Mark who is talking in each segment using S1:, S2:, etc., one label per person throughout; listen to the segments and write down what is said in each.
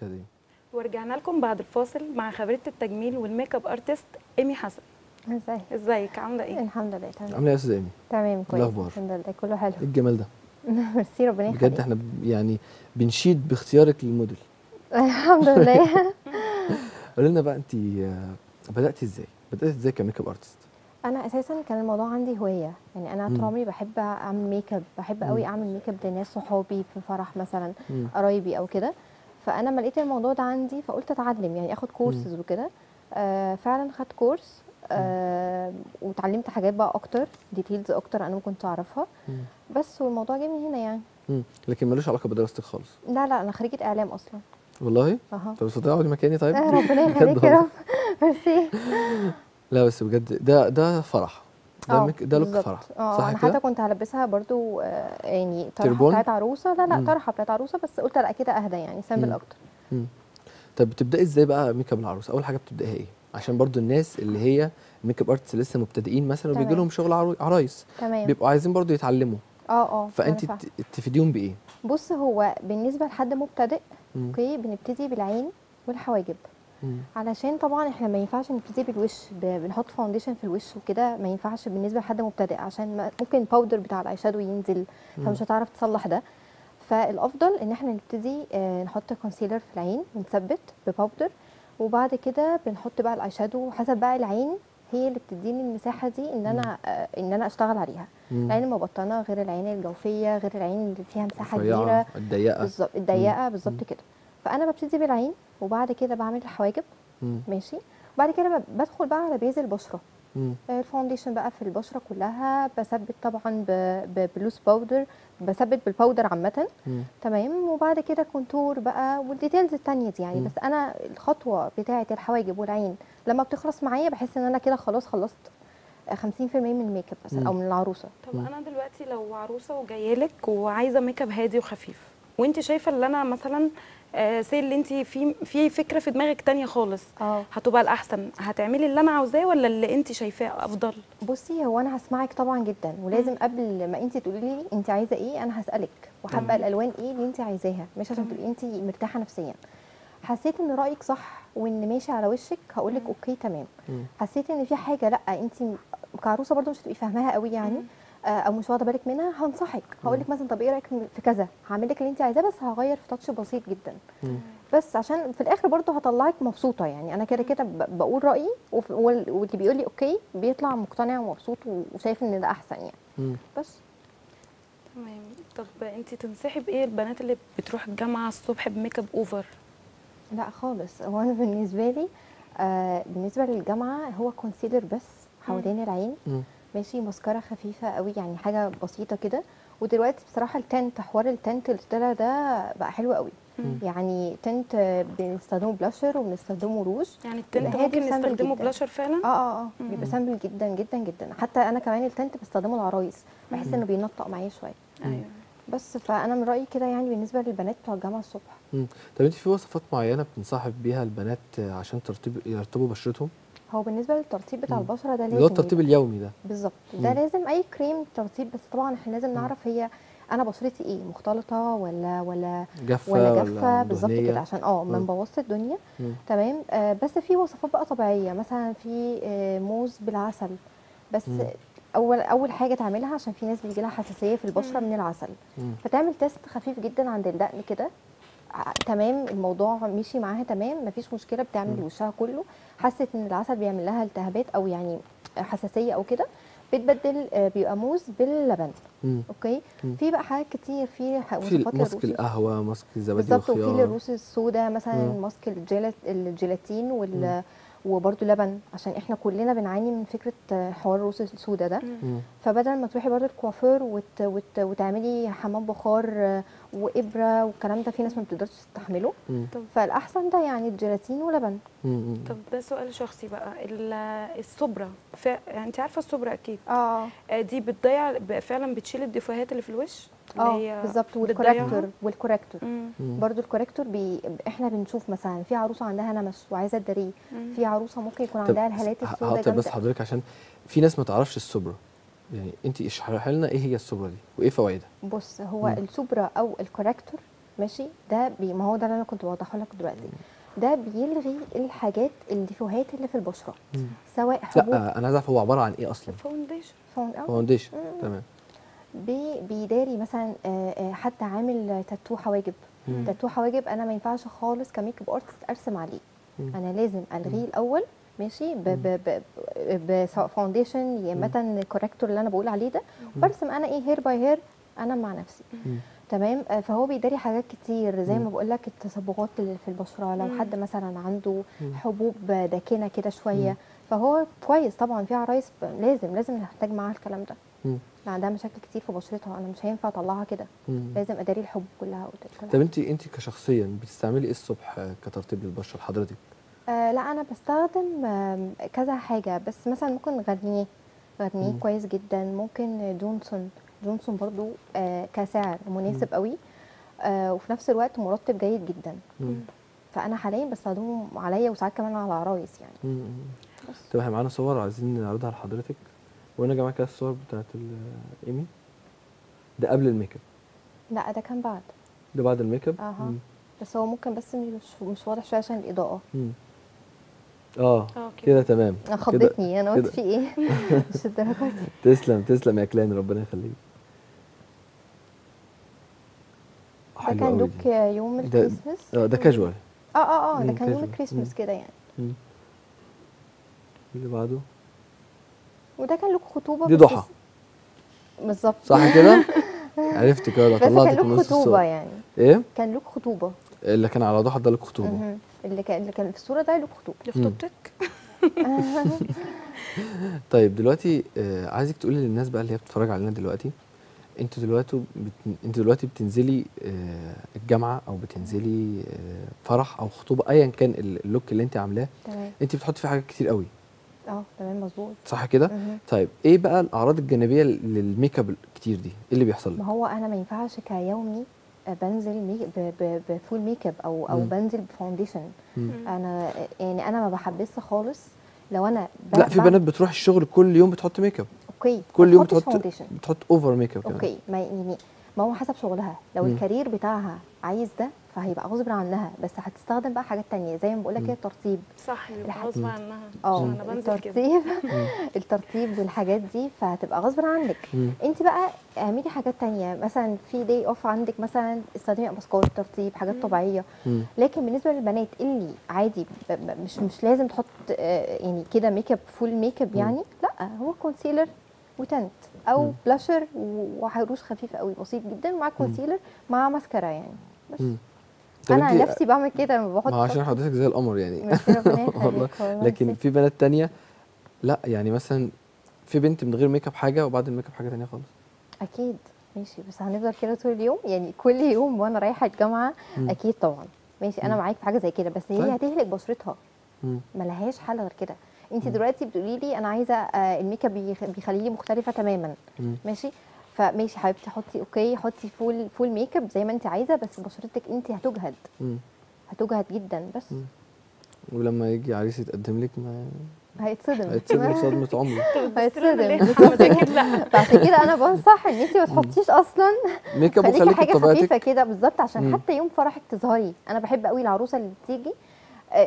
S1: كده
S2: ورجعنا لكم بعد الفاصل مع خبيرة التجميل وال makeup artist ايمي حسن
S3: إزاي
S2: ازيك عاملة إيه
S3: الحمد لله تمام
S1: عاملة إيه يا أستاذ ايمي؟
S3: تمام كويس
S1: الأخبار؟
S3: الحمد لله كله حلو
S1: إيه الجمال ده؟
S3: ميرسي ربنا يخليك
S1: بجد إحنا يعني بنشيد باختيارك للموديل
S3: الحمد لله
S1: قولي لنا بقى انت بدأتي إزاي؟ بدأتي إزاي ك makeup artist؟
S3: أنا أساسا كان الموضوع عندي هواية يعني أنا طول. عمري بحب أعمل ميك اب بحب قوي. أعمل ميك اب لناس صحابي في فرح مثلا. قرايبي أو كده فأنا لما لقيت الموضوع ده عندي فقلت أتعلم يعني آخد كورسز وكده. آه فعلا خدت course آه وتعلمت حاجات بقى أكتر details أكتر أنا ما كنت
S1: أعرفها.
S3: بس والموضوع جه من هنا يعني.
S1: مم. لكن ملوش علاقة بدراستك خالص.
S3: لا لا أنا خريجة إعلام أصلا.
S1: والله؟
S3: أها.
S1: طب استطيع اقعدي مكاني طيب؟
S3: آه، ربنا يخليك يا. رب. ميرسي.
S1: لا بس بجد ده ده فرح. ده
S3: آه
S1: make ده
S3: look.
S1: فرح
S3: آه
S1: صح أنا؟
S3: حتى كنت هلبسها برضو آه يعني
S1: طرحة؟
S3: بتاعت عروسة لا لا. طرحة بتاعت عروسة بس قلت لا كده أهدى يعني
S1: simple.
S3: أكتر
S1: مم. طب بتبدأي إزاي بقى ميك أب العروسة؟ أول حاجة بتبدأيها إيه؟ عشان برضو الناس اللي هي makeup artist لسه مبتدئين مثلا وبيجي. لهم شغل عرايس
S3: تمام
S1: بيبقوا عايزين برضو يتعلموا
S3: آه آه
S1: فانت تفيديهم بإيه؟
S3: بص هو بالنسبة لحد مبتدئ. okay بنبتدي بالعين والحواجب. علشان طبعا إحنا ما ينفعش نبتدي بالوش بنحط foundation في الوش وكده ما ينفعش بالنسبة لحد مبتدئ عشان ممكن ال powder بتاع ال eye shadow ينزل فمش هتعرف تصلح ده. فالأفضل إن إحنا نبتدي آه، نحط concealer في العين ونثبت ب powder وبعد كده بنحط بقى ال eye shadow حسب بقى العين هي اللي بتديني المساحة دي إن أنا آه، إن أنا أشتغل عليها. العين المبطنة غير العين الجوفية غير العين اللي فيها
S1: مساحة
S3: كبيرة.
S1: الضيقة.
S3: بالظبط الضيقة بالظبط كده. فأنا ببتدي بالعين وبعد كده بعمل الحواجب
S1: مم.
S3: ماشي وبعد كده ب- بدخل بقى على base البشرة
S1: مم.
S3: آه، ال foundation بقى في البشرة كلها بثبت طبعا ب loose powder بثبت بال powder
S1: عامة.
S3: تمام وبعد كده contour بقى وال details التانية دي يعني
S1: مم.
S3: بس أنا الخطوة بتاعة الحواجب والعين لما بتخلص معايا بحس إن أنا كده خلاص خلصت آه، 50% من الميك اب مثلا
S1: أو.
S3: من العروسة
S2: طب أنا دلوقتي لو عروسة وجاية لك وعايزة ميك اب هادي وخفيف وأنت شايفة اللي أنا مثلا آه سي اللي انت في في فكرة في دماغك تانية خالص.
S3: آه.
S2: هتبقى الأحسن. هتعملي اللي أنا عاوزاه ولا اللي انت شايفاه أفضل؟
S3: بصي هو أنا هسمعك طبعا جدا. ولازم قبل ما انت تقولي لي انت عايزة إيه أنا هسألك.
S2: وحابة.
S3: الألوان إيه اللي انت عايزاها. مش عشان. تبقي انت مرتاحة نفسيا. حسيت إن رأيك صح وإن ماشي على وشك هقول لك
S2: مم.
S3: okay تمام.
S1: مم.
S3: حسيت إن في حاجة لأ انت كعروسة برضو مش هتبقي فاهماها قوي يعني. آه، أو مش واخدة بالك منها هنصحك. هقول لك مثلا طب إيه رأيك في كذا؟ هعمل لك اللي انت عايزاه بس هغير في touch بسيط جدا.
S1: مم.
S3: بس عشان في الآخر برضو هطلعك مبسوطة يعني. أنا كده كده بقول رأيي واللي بيقول لي okay بيطلع مقتنع ومبسوط وشايف إن ده أحسن يعني.
S1: مم.
S3: بس.
S2: تمام. طب انت تنصحي بإيه البنات اللي بتروح الجامعة الصبح ب makeup over
S3: لا خالص. هو أنا بالنسبة لي آه بالنسبة للجامعة هو concealer بس حوالين العين.
S1: مم.
S3: ماشي ماسكارا خفيفة قوي يعني حاجة بسيطة كده. ودلوقتي بصراحة ال tint حوار ال tint اللي طلع ده بقى حلو قوي.
S2: مم.
S3: يعني tint بنستخدمه بلاشر وبنستخدمه روج.
S2: يعني
S3: ال tint
S2: ممكن نستخدمه. بلاشر فعلا؟
S3: آه آه آه.
S2: مم.
S3: بيبقى simple جدا جدا جدا. حتى أنا كمان ال tint بستخدمه العرايس. بحس إنه بينطق معايا شوية.
S2: أيوه.
S3: بس فأنا من رأيي كده يعني بالنسبة للبنات بتوع الجامعة الصبح.
S1: مم. طب أنت في وصفات معينة بتنصحي بيها البنات عشان ترطيب يرطبوا بشرتهم؟
S3: هو بالنسبة للترطيب بتاع. البشرة ده لازم
S1: اللي هو الترطيب اليومي ده
S3: بالظبط ده
S1: مم.
S3: لازم أي كريم ترطيب بس طبعا إحنا لازم نعرف هي أنا بشرتي إيه مختلطة ولا ولا
S1: جافة
S3: ولا جافة بالظبط؟ كده عشان آه ما. نبوظش الدنيا
S1: مم.
S3: تمام آه بس في وصفات بقى طبيعية مثلا في آه موز بالعسل بس
S1: مم.
S3: أول أول حاجة تعملها عشان في ناس بيجي لها حساسية في البشرة
S2: مم.
S3: من العسل
S1: مم.
S3: فتعمل test خفيف جدا عند الدقن كده تمام الموضوع مشي معاها تمام مفيش مشكلة بتعمل. وشها كله حست إن العسل بيعمل لها التهابات أو يعني حساسية أو كده بتبدل آه، بيبقى موز باللبن
S1: مم.
S3: أوكي
S1: مم.
S3: في بقى حاجات كتير في وصفات
S1: ماسك القهوة ماسك الزبادي
S3: بالظبط وفي للرؤوس السوداء مثلا. ماسك الجيلات الجيلاتين وال
S1: مم.
S3: وبرده لبن عشان إحنا كلنا بنعاني من فكرة آه، حوار الروس السوداء ده.
S2: مم.
S3: فبدل ما تروحي برضه الكوافير وت... وت... وتعملي حمام بخار آه، وإبرة والكلام ده في ناس ما بتقدرش تستحمله. فالأحسن ده يعني الجيلاتين ولبن.
S1: مم.
S2: طب ده سؤال شخصي بقى. ال- السوبرا ف... يعني انت عارفة السوبرا أكيد.
S3: آه.
S2: آه، دي بتضيع فعلا بتشيل ال défauts اللي في الوش؟ آه
S3: بالظبط؟ وال corrector
S2: وال
S1: corrector.
S3: برضو ال corrector بي... إحنا بنشوف مثلا في عروسة عندها نمش وعايزة تداريه. في عروسة ممكن يكون
S1: طب
S3: عندها الهالات السوداء
S1: هقطع بس حضرتك عشان في ناس ما تعرفش السبرة يعني انت اشرحي لنا إيه هي السوبرا دي وايه فوائدها.
S3: بص هو
S1: مم.
S3: السوبرا أو ال corrector ماشي؟ ده بي ما هو ده اللي أنا كنت بوضحه لك دلوقتي. ده بيلغي الحاجات ال défauts اللي في البشرة.
S1: مم.
S3: سواء حبوب
S1: لا أنا عايز أعرف هو عبارة عن
S3: إيه أصلا؟
S1: foundation
S3: foundation.
S1: تمام.
S3: بيداري مثلا آه، آه، حد عامل تاتو حواجب. تاتو حواجب أنا ما ينفعش خالص ك makeup artist أرسم عليه
S1: مم.
S3: أنا لازم ألغيه الأول ماشي ب ب ب ب سواء foundation يا مثلا ال corrector اللي أنا بقول عليه ده برسم أنا إيه hair by hair أنا مع نفسي
S1: مم.
S3: تمام آه، فهو بيداري حاجات كتير زي. ما بقول لك التصبغات اللي في البشرة لو. حد مثلا عنده. حبوب داكنة كده شوية
S1: مم.
S3: فهو كويس طبعا في عرايس لازم لازم نحتاج معاها الكلام ده
S1: مم.
S3: عندها مشاكل كتير في بشرتها أنا مش هينفع أطلعها كده.
S1: مم.
S3: لازم أداري الحبوب كلها
S1: طب انت انت كشخصيا بتستعملي إيه الصبح آه، كترطيب للبشرة؟ لحضرتك؟
S3: آه لا أنا بستخدم آم، كذا حاجة بس مثلا ممكن جارنييه
S1: جارنييه.
S3: كويس جدا. ممكن جونسون. جونسون برضو آه كسعر مناسب قوي. آه وفي نفس الوقت مرطب جيد جدا.
S1: مم.
S3: فأنا حاليا بستخدمه عليا وساعات كمان على عرايس يعني.
S1: مم. طب إحنا معانا صور عايزين نعرضها لحضرتك. وأنا يا جماعة كده الصور بتاعت إيمي. ده قبل الميك أب.
S3: لا ده كان بعد.
S1: ده بعد الميك أب؟
S3: أها.
S1: مم.
S3: بس هو ممكن بس مش مش واضح شوية عشان الإضاءة.
S1: مم. آه
S2: آه
S1: كده تمام.
S3: خضتني. أنا قلت. في إيه؟ مش الدرجة دي.
S1: تسلم تسلم يا كلان. ربنا يخليك.
S3: ده كان
S1: look.
S3: يوم الكريسماس؟
S1: آه ده كاجوال.
S3: آه آه آه ده كان يوم. الكريسماس. كده يعني.
S1: اللي بعده؟
S3: وده كان look خطوبة
S1: دي ضحى.
S3: بالظبط.
S1: صح كده؟ عرفت كده طلعت
S3: كان
S1: نص خطوبة
S3: يعني.
S1: إيه؟
S3: كان لوك خطوبة.
S1: اللي كان على ضحى ده look
S3: خطوبة. اللي كان اللي كان في الصورة ده look خطوبة.
S2: دي خطوبتك؟
S1: طيب دلوقتي آه عايزك تقولي للناس بقى اللي هي بتتفرج علينا دلوقتي أنتوا دلوقتي بت... أنتوا دلوقتي بتنزلي آه الجامعة أو بتنزلي آه فرح أو خطوبة ايا كان ال- look اللي انت عاملاه. انت بتحطي فيه حاجات كتير قوي.
S3: آه تمام مظبوط.
S1: صح كده. طيب إيه بقى الأعراض الجانبية للميك أب الكتير دي؟ إيه اللي بيحصل؟
S3: ما
S1: لك
S3: هو أنا ما ينفعش كيومي آه، بنزل ميك ب- ب- ب full makeup أو أو
S1: مم.
S3: بنزل ب
S1: foundation.
S3: أنا يعني أنا ما بحبسش خالص. لو أنا
S1: لا في بنات بتروح الشغل كل يوم بتحط ميك أب.
S3: أوكي
S1: كل
S3: ما
S1: يوم بتحط
S3: foundation
S1: بتحط over makeup
S3: okay ما يعني ما هو حسب شغلها لو
S1: مم.
S3: ال career بتاعها عايز ده فهيبقى غصب عنها بس هتستخدم بقى حاجات تانية زي ما بقول لك. كده الترطيب
S2: صح يبقى غصب عنها
S3: آه
S2: عشان أنا بنزل كده
S3: الترطيب الترطيب والحاجات دي فهتبقى غصب عنك. انت بقى اعملي حاجات تانية مثلا في day off عندك مثلا استخدمي mask ات ترطيب حاجات
S2: مم.
S3: طبيعية
S1: مم.
S3: لكن بالنسبة للبنات اللي عادي مش مش لازم تحط آه، يعني كده makeup full
S1: makeup.
S3: يعني لأ هو concealer و tint أو
S1: مم.
S3: بلاشر وروج خفيف قوي بسيط جدا مع concealer مع ماسكارا يعني بس
S1: مم.
S3: أنا عن نفسي بعمل كده لما بحط
S1: ما عشان حضرتك زي القمر يعني والله لكن. في بنات تانية لا يعني مثلا في بنت من غير ميك اب حاجة وبعد الميك اب حاجة تانية خالص
S3: أكيد ماشي بس هنفضل كده طول اليوم يعني كل يوم وأنا رايحة الجامعة
S1: مم.
S3: أكيد طبعا ماشي
S1: أنا.
S3: معاك في حاجة زي كده بس هي
S1: طيب.
S3: هتهلك بشرتها. ملهاش حل غير كده انت. دلوقتي بتقولي لي أنا عايزة آه، الميك اب بيخ- بيخليني مختلفة تماما. ماشي؟ فماشي حبيبتي حطي okay حطي full full makeup زي ما انت عايزة بس بشرتك انت هتجهد. هتجهد جدا بس.
S1: ولما يجي عريس يتقدم لك ما
S3: هيتصدم.
S1: هيتصدم صدمة عمره
S3: هيتصدم. فعشان كده أنا بنصح إن انت ما تحطيش أصلا.
S1: ميك اب
S3: خليكي
S1: وخليكي
S3: حاجة
S1: خفيفة
S3: كده بالظبط عشان. حتى يوم فرحك تظهري. أنا بحب قوي العروسة اللي بتيجي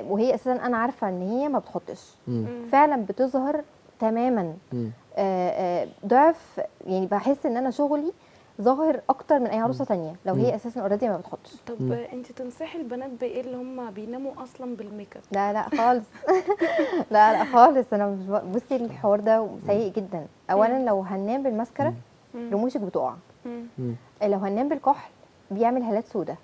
S3: وهي أساسا أنا عارفة إن هي ما بتحطش
S1: مم.
S3: فعلا بتظهر تماما. آه، آه، ضعف يعني بحس إن أنا شغلي ظاهر أكتر من أي عروسة تانية لو. هي أساسا already ما بتحطش
S2: طب. أنت تنصحي البنات بإيه اللي هم بيناموا أصلا بالميك أب
S3: لا لا خالص لا لا خالص أنا بصي الحوار ده سيء جدا اولا لو هننام بالماسكارا. رموشك بتقع
S2: مم.
S1: مم.
S3: لو هننام بالكحل بيعمل هالات سوداء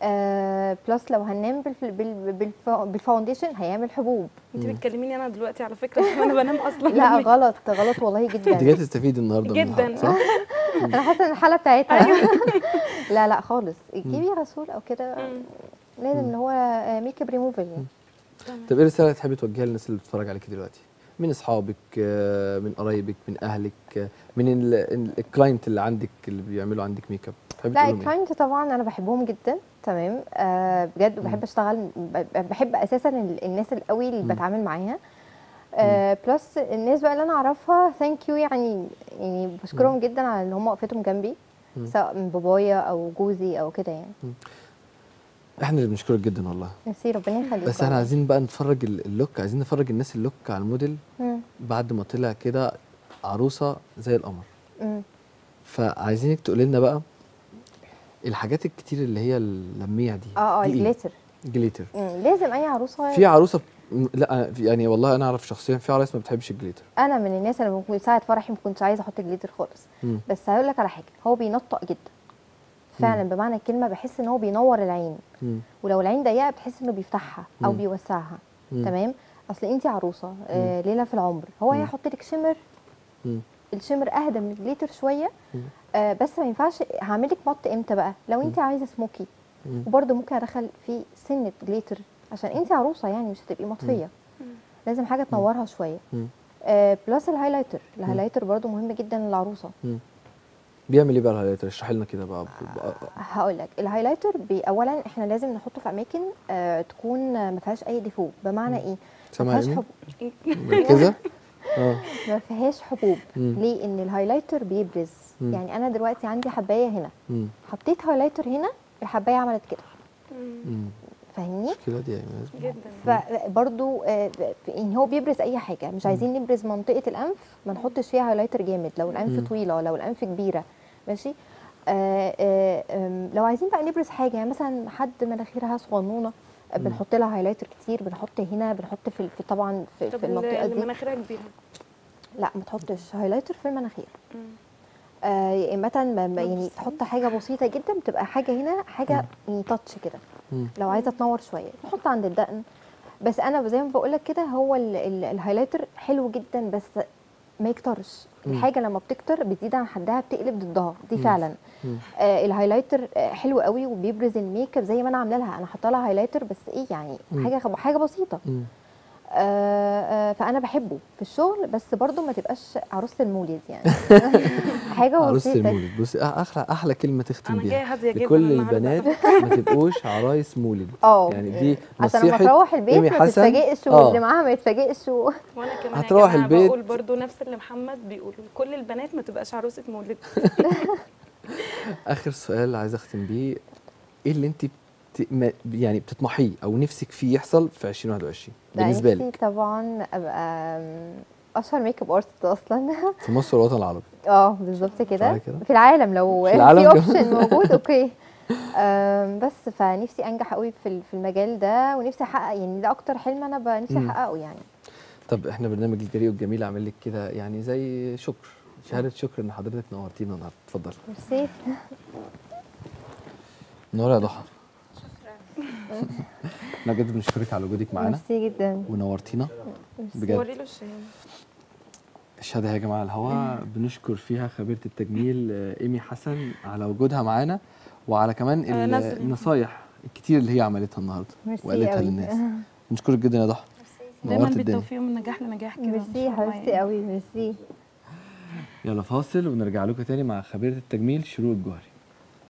S3: آه plus لو هننام بالف... بال... بالف... بال foundation هيعمل حبوب
S2: انت. بتكلميني أنا دلوقتي على فكرة أنا بنام أصلا
S3: لا. غلط غلط والله
S1: انت
S3: جدا
S1: جاي تستفيدي النهارده من
S2: جداً.
S1: صح؟
S3: أنا حاسة إن الحالة بتاعتها لا لا خالص جيبي غسول أو كده. لازم اللي هو ميك اب يعني
S2: تمام.
S1: طب إيه الرسالة اللي تحبي توجهها للناس اللي بتتفرج عليكي دلوقتي؟ من أصحابك آه، من قرايبك من أهلك آه، من ال- ال- ال clients اللي عندك اللي بيعملوا عندك ميك اب
S3: لا؟ الكلاينت طبعا أنا بحبهم جدا تمام آه بجد بحب أشتغل بحب أساسا ال- الناس القوي اللي
S1: مم.
S3: بتعامل معاها آه plus الناس بقى اللي أنا أعرفها thank you يعني يعني بشكرهم جدا على إن هم وقفتهم جنبي
S1: مم.
S3: سواء من بابايا أو جوزي أو كده يعني
S1: إحنا اللي بنشكرك جدا والله
S3: ميرسي ربنا يخليك
S1: بس
S3: إحنا.
S1: عايزين بقى نتفرج ال- look عايزين نفرج الناس ال look على الموديل
S3: مم.
S1: بعد ما طلع كده عروسة زي القمر
S3: مم.
S1: فعايزينك تقول لنا بقى الحاجات الكتير اللي هي اللميع دي
S3: آه
S1: آه إيه؟
S3: ال
S1: glitter glitter
S3: مم. لازم أي عروسة
S1: في عروسة لا يعني والله أنا أعرف شخصيا في عرايس ما بتحبش الجليتر
S3: أنا من الناس اللي ممكن ساعة فرحي ما كنتش عايزة أحط glitter خالص
S1: مم.
S3: بس هقول لك على حاجة هو بينطق جدا فعلا بمعنى الكلمة بحس إن هو بينور العين
S1: مم.
S3: ولو العين ضيقة بتحس إنه بيفتحها أو
S1: مم.
S3: بيوسعها
S1: مم.
S3: تمام أصل أنت عروسة آه ليلة في العمر هو
S1: مم.
S3: هيحط لك shimmer
S1: مم.
S3: ال shimmer أهدى من ال glitter شوية
S1: مم.
S3: آه بس ما ينفعش. هعمل لك matte إمتى بقى؟ لو انت عايزة سموكي. وبرده ممكن ادخل في سنة glitter عشان انت عروسة يعني مش هتبقي مطفية. لازم حاجة تنورها
S1: شوية.
S3: آه plus ال highlighter ال highlighter برضو مهم جدا
S1: للعروسة. بيعمل إيه بقى ال highlighter اشرح لنا كده بقى, بقى
S3: هقول لك ال highlighter اولا إحنا لازم نحطه في أماكن آه تكون ما فيهاش أي défaut بمعنى إيه؟ ما
S1: سامع
S3: فيهاش
S1: إيمي؟
S3: حب...
S1: آه
S3: ما فيهاش حبوب. ليه؟ إن ال highlighter
S1: بيبرز.
S3: يعني أنا دلوقتي عندي حباية هنا. حطيت highlighter هنا الحباية عملت كده. فاهمني؟
S1: كده دي يعني
S2: جدا.
S3: فبرضو آه، ان هو بيبرز أي حاجة. مش عايزين نبرز منطقة الأنف ما نحطش فيها highlighter جامد. لو. الأنف طويلة لو الأنف كبيرة. ماشي؟ آه آه لو عايزين بقى نبرز حاجة يعني مثلا حد مناخيرها صغنونة بنحط لها highlighter كتير بنحط هنا بنحط في, طبعا في, في
S2: المنطقة
S3: دي.
S2: مناخيرها كبيرة.
S3: لا ما تحطش highlighter في المناخير. آه يا إما ما- ما- يعني تحط حاجة بسيطة جدا بتبقى حاجة هنا حاجة يعني touch كده. لو عايزة تنور شوية نحط عند الدقن بس أنا زي ما بقول لك كده هو ال- ال- ال highlighter حلو جدا بس ما يكترش. الحاجة لما بتكتر بتزيد عن حدها بتقلب ضدها دي. فعلا. آه ال highlighter آه حلو قوي وبيبرز الميك اب زي ما أنا عامله لها أنا حاطة لها highlighter بس إيه يعني. حاجة حاجة بسيطة
S1: مم.
S3: فأنا بحبه في الشغل بس برضو ما تبقاش عروسه المولد يعني حاجة
S1: عروسه المولد بصي أحلى أحلى كلمة تختم بيها لكل. البنات ما تبقوش عرايس مولد
S3: آه
S1: يعني دي
S3: عشان لما
S1: نصيحة
S3: تروح البيت ما. تتفاجئش
S1: آه.
S3: واللي معاها ما يتفاجئش.
S2: وأنا كمان
S1: هتروح
S2: يا جماعة
S1: البيت.
S2: بقول برضو نفس اللي محمد بيقوله كل البنات ما تبقاش عروسة مولد
S1: آخر سؤال عايز أختم بيه إيه اللي انت يعني بتطمحيه أو نفسك فيه يحصل في 2021
S3: لا،
S1: بالنسبة
S3: نفسي
S1: لك.
S3: طبعا أبقى أشهر makeup artist أصلا.
S1: في مصر والوطن العربي؟
S3: آه بالظبط كده؟ في العالم لو
S1: في العالم.
S3: option موجود okay. بس فنفسي أنجح قوي في في المجال ده ونفسي أحقق يعني ده أكتر حلم أنا نفسي. أحققه يعني.
S1: طب إحنا برنامج الجريء والجميل عامل لك كده يعني زي شكر شهادة شكر إن حضرتك نورتينا النهارده. اتفضلي.
S3: ميرسي.
S1: نور يا ضحى. إحنا بجد بنشكرك على وجودك معانا.
S3: ميرسي جدا.
S1: ونورتينا. بجد.
S2: وري له الشام
S1: الشهادة يا جماعة الهواء بنشكر فيها خبيرة التجميل آه، إيمي حسن على وجودها معانا. وعلى كمان
S2: آه،.
S1: النصايح الكتير اللي هي عملتها النهارده وقالتها. للناس. بنشكرك جدا يا ضحى.
S2: دايما بالتوفيق ومن نجاح لنجاح كده
S3: ميرسي حبيبتي. قوي ميرسي.
S1: يلا فاصل ونرجع لكم تاني مع خبيرة التجميل شروق الجوهري.